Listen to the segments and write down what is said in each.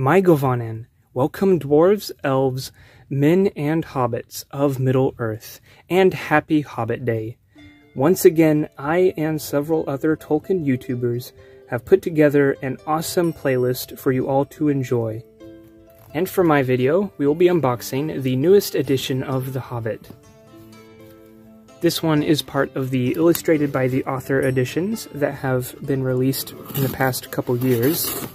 Mae govannen, welcome dwarves, elves, men, and hobbits of Middle Earth, and happy Hobbit Day. Once again, I and several other Tolkien YouTubers have put together an awesome playlist for you all to enjoy. And for my video, we will be unboxing the newest edition of The Hobbit. This one is part of the illustrated by the author editions that have been released in the past couple years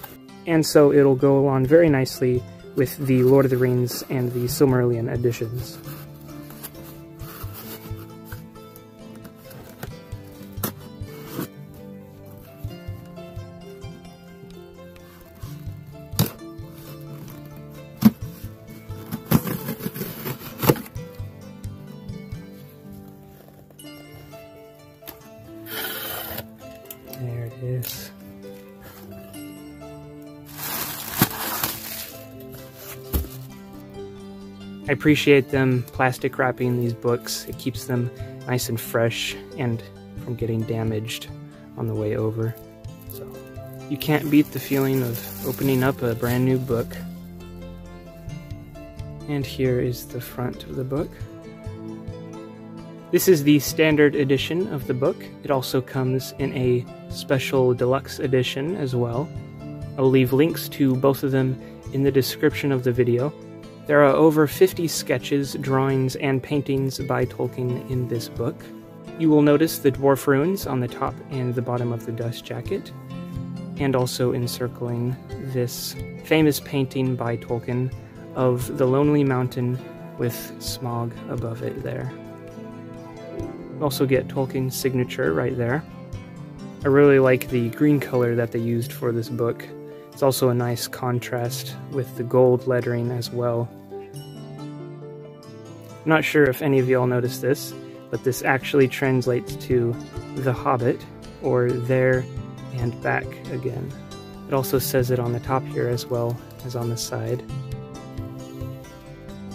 and so it'll go along very nicely with the Lord of the Rings and the Silmarillion editions. There it is. I appreciate them plastic wrapping these books. It keeps them nice and fresh and from getting damaged on the way over. So you can't beat the feeling of opening up a brand new book. And here is the front of the book. This is the standard edition of the book. It also comes in a special deluxe edition as well. I'll leave links to both of them in the description of the video. There are over 50 sketches, drawings, and paintings by Tolkien in this book. You will notice the dwarf runes on the top and the bottom of the dust jacket, and also encircling this famous painting by Tolkien of the Lonely Mountain with Smaug above it there. Also get Tolkien's signature right there. I really like the green color that they used for this book. It's also a nice contrast with the gold lettering as well. I'm not sure if any of y'all noticed this, but this actually translates to The Hobbit, or There and Back again. It also says it on the top here as well as on the side.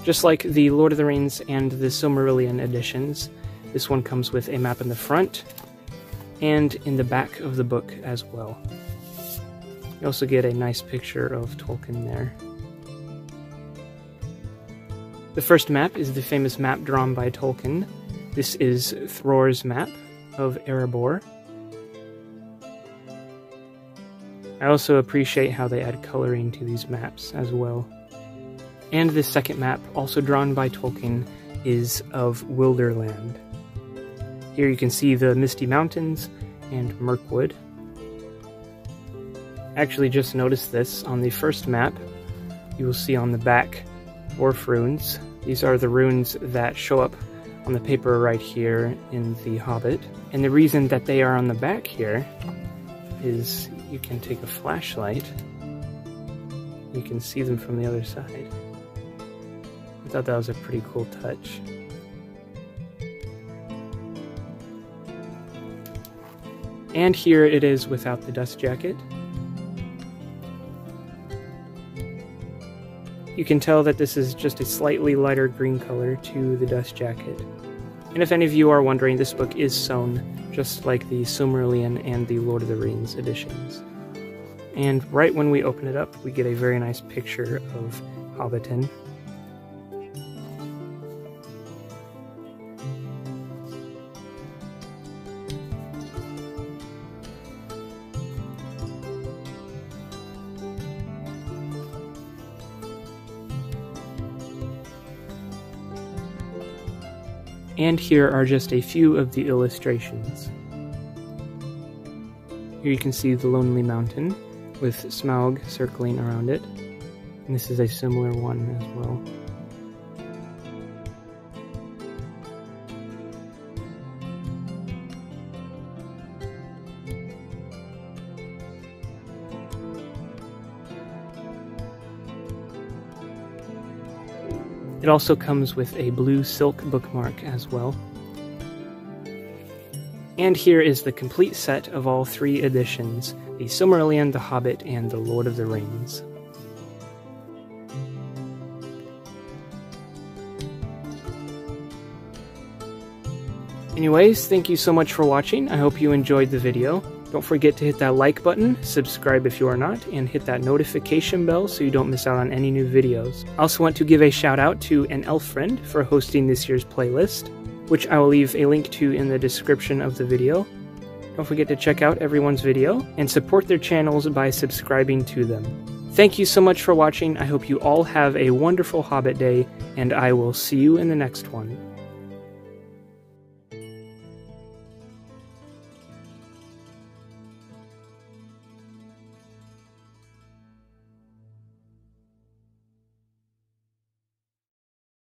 Just like the Lord of the Rings and the Silmarillion editions, this one comes with a map in the front and in the back of the book as well. You also get a nice picture of Tolkien there. The first map is the famous map drawn by Tolkien. This is Thror's map of Erebor. I also appreciate how they add coloring to these maps as well. And the second map, also drawn by Tolkien, is of Wilderland. Here you can see the Misty Mountains and Mirkwood. Actually just noticed this on the first map. You will see on the back dwarf runes. These are the runes that show up on the paper right here in The Hobbit. And the reason that they are on the back here is you can take a flashlight. You can see them from the other side. I thought that was a pretty cool touch. And here it is without the dust jacket. You can tell that this is just a slightly lighter green color to the dust jacket. And if any of you are wondering, this book is sewn just like the Silmarillion and the Lord of the Rings editions. And right when we open it up, we get a very nice picture of Hobbiton And here are just a few of the illustrations. Here you can see the Lonely Mountain with Smaug circling around it. And this is a similar one as well. It also comes with a blue silk bookmark as well. And here is the complete set of all three editions The Silmarillion, The Hobbit, and The Lord of the Rings. Anyways, thank you so much for watching. I hope you enjoyed the video. Don't forget to hit that like button, subscribe if you are not, and hit that notification bell so you don't miss out on any new videos. I also want to give a shout out to an elf friend for hosting this year's playlist, which I will leave a link to in the description of the video. Don't forget to check out everyone's video and support their channels by subscribing to them. Thank you so much for watching. I hope you all have a wonderful Hobbit day, and I will see you in the next one.